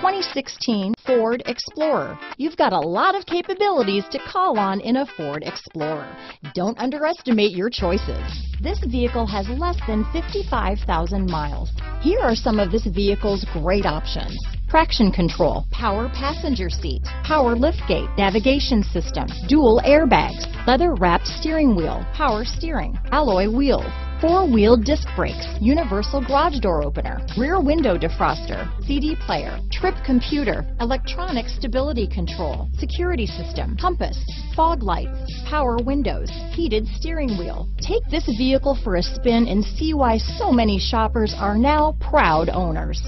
2016 Ford Explorer. You've got a lot of capabilities to call on in a Ford Explorer. Don't underestimate your choices. This vehicle has less than 55,000 miles. Here are some of this vehicle's great options. Traction control, power passenger seat, power liftgate, navigation system, dual airbags, leather wrapped steering wheel, power steering, alloy wheels, four-wheel disc brakes, universal garage door opener, rear window defroster, CD player, trip computer, electronic stability control, security system, compass, fog lights, power windows, heated steering wheel. Take this vehicle for a spin and see why so many shoppers are now proud owners.